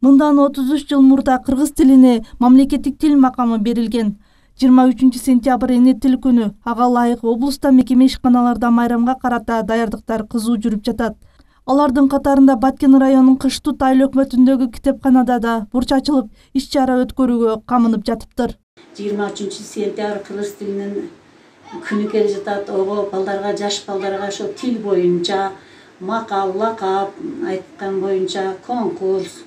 мындан отуз үч жыл мурда кыргыз тилине мамлекеттик тил макамы берилген. жыйырма үчүнчү сентябрь эне тил күнү ага ылайык облуста мекеме ишканаларда майрамга карата даярдыктар кызуу жүрүп жатат. алардын катарында баткен районунун кыш тут айыл өкмөтүндөгү китепканада да бурч ачылып иш чара өткөрүүгө камынып жатыптыр. жыйырма үчүнчү сентябрь кыргыз тилинин күнү келе жатат. Ого балдарга жаш балдарга ошо тил боюнча макал лакап айткан боюнча конкурс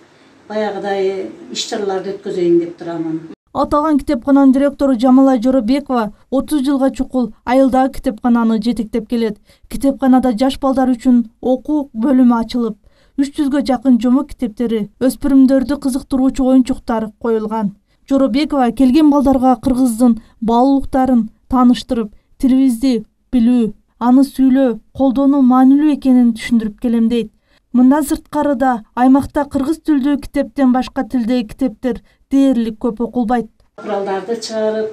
баягыдай иш чараларды өткөзөйүн деп турамын. Аталган китепкананын директору жамала жоробекова отуз жылга чукул айылдагы китепкананы жетектеп келет. Китепканада жаш балдар үчүн окуу бөлүмү ачылып үч жүзгө жакын жомок китептери өспүрүмдөрдү кызыктыруучу оюнчуктар коюлган. Жоробекова келген балдарга кыргыздын баалуулуктарын тааныштырып тилибизди билүү аны сүйлөө колдонуу маанилүү экенин түшүндүрүп келем дейт мындан сырткары да аймакта кыргыз тилдүү китептен башка тилдеги китептер дээрлик көп окулбайт куралдарды чыгарып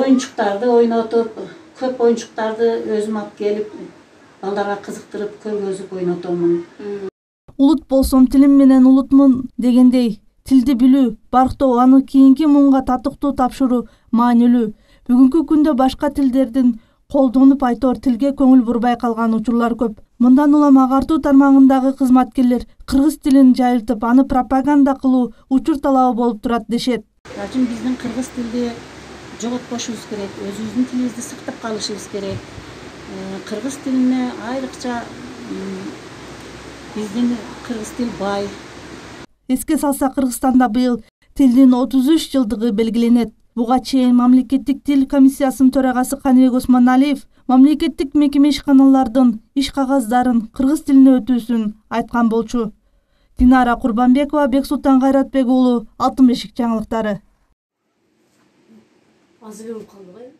оюнчуктарды ойнотуп көп оюнчуктарды өзүм алып келип балдарга кызыктырып көргөзүп ойнотомун улут болсом тилим менен улутмун дегендей тилди билүү барктоо аны кийинки муунга татыктуу тапшыруу маанилүү. Бүгүнкү күндө башка тилдердин колдонуп айтор тилге көңүл бурбай калган учурлар көп. Мындан улам агартуу тармагындагы кызматкерлер кыргыз тилин жайылтып аны пропаганда кылуу учур талабы болуп турат дешет. Ал үчүн биздин кыргыз тилди жоготпошубуз керек өзүбүздүн тилибизди сактап калышыбыз керек. Э, кыргыз тилине айрыкча биздин кыргыз тил бай. Эске салсак кыргызстанда быйыл тилдин отуз үч жылдыгы белгиленет буга чейин мамлекеттик тил комиссиясынын төрагасы каныбек осмоналиев мамлекеттик мекеме ишканалардын иш кагаздарын кыргыз тилине өтүүсүн айткан болчу. Динара курбанбекова бексултан кайратбек уулу алтын бешик жаңылыктары. Азыр болуп калдык э